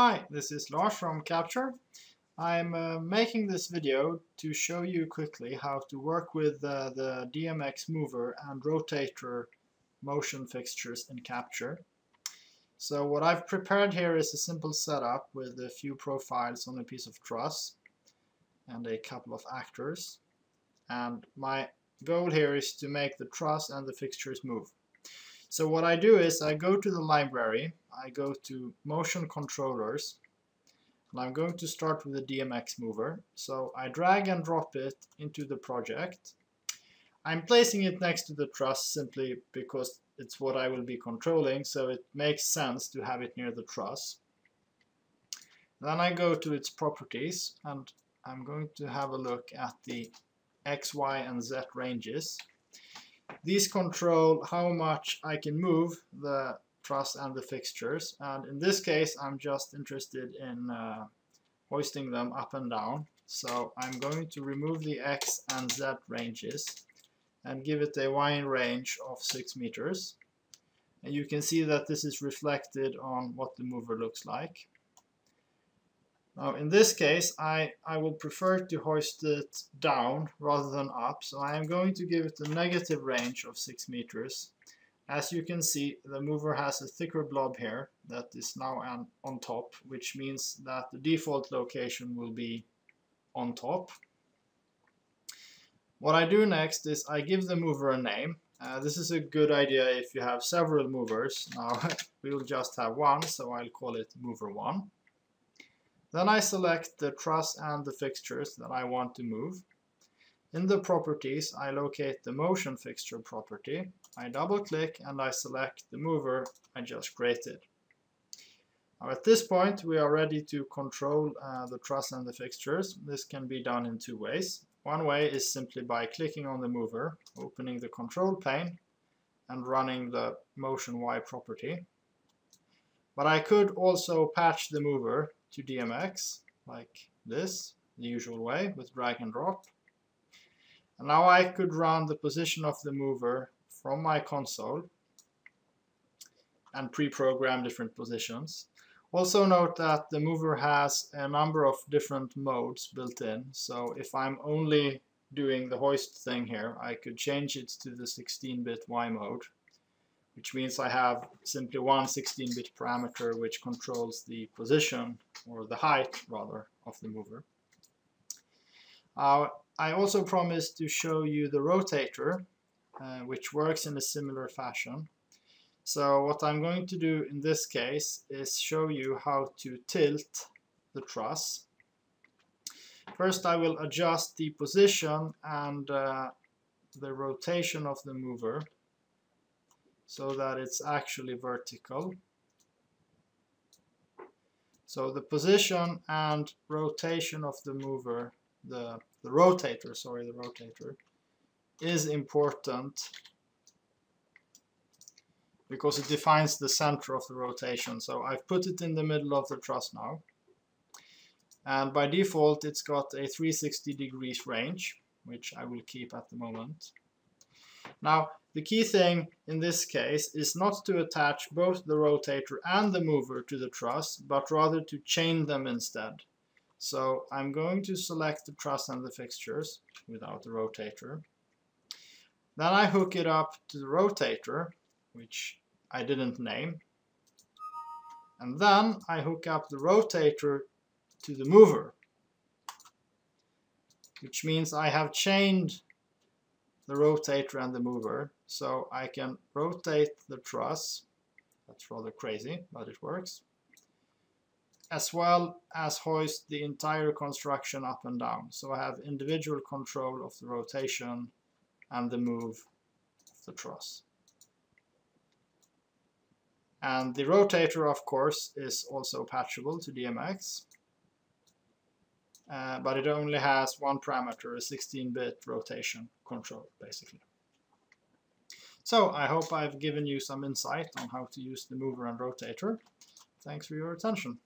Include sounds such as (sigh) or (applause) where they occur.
Hi, this is Lars from Capture. I'm uh, making this video to show you quickly how to work with uh, the DMX mover and rotator motion fixtures in Capture. So what I've prepared here is a simple setup with a few profiles on a piece of truss and a couple of actors. And my goal here is to make the truss and the fixtures move. So what I do is I go to the library, I go to motion controllers, and I'm going to start with the DMX mover. So I drag and drop it into the project. I'm placing it next to the truss simply because it's what I will be controlling, so it makes sense to have it near the truss. Then I go to its properties and I'm going to have a look at the X, Y, and Z ranges. These control how much I can move the truss and the fixtures. And in this case I'm just interested in uh, hoisting them up and down. So I'm going to remove the X and Z ranges and give it a Y range of 6 meters. And you can see that this is reflected on what the mover looks like now in this case I, I will prefer to hoist it down rather than up so I am going to give it a negative range of 6 meters. As you can see the mover has a thicker blob here that is now on, on top which means that the default location will be on top. What I do next is I give the mover a name. Uh, this is a good idea if you have several movers. Now (laughs) we'll just have one so I'll call it mover 1. Then I select the truss and the fixtures that I want to move. In the properties, I locate the motion fixture property. I double click and I select the mover I just created. Now at this point, we are ready to control uh, the truss and the fixtures. This can be done in two ways. One way is simply by clicking on the mover, opening the control pane, and running the motion Y property. But I could also patch the mover to DMX like this, the usual way with drag and drop. And now I could run the position of the mover from my console and pre-program different positions. Also note that the mover has a number of different modes built in, so if I'm only doing the hoist thing here, I could change it to the 16-bit Y mode which means I have simply one 16-bit parameter which controls the position, or the height rather, of the mover. Uh, I also promised to show you the rotator, uh, which works in a similar fashion. So what I'm going to do in this case is show you how to tilt the truss. First I will adjust the position and uh, the rotation of the mover so that it's actually vertical. So the position and rotation of the mover, the, the rotator, sorry, the rotator, is important because it defines the center of the rotation. So I've put it in the middle of the truss now. And by default, it's got a 360 degrees range, which I will keep at the moment. Now, the key thing in this case is not to attach both the rotator and the mover to the truss, but rather to chain them instead. So I'm going to select the truss and the fixtures without the rotator. Then I hook it up to the rotator, which I didn't name. And then I hook up the rotator to the mover, which means I have chained the rotator and the mover. So I can rotate the truss, that's rather crazy, but it works, as well as hoist the entire construction up and down. So I have individual control of the rotation and the move of the truss. And the rotator, of course, is also patchable to DMX. Uh, but it only has one parameter, a 16-bit rotation control, basically. So I hope I've given you some insight on how to use the mover and rotator. Thanks for your attention.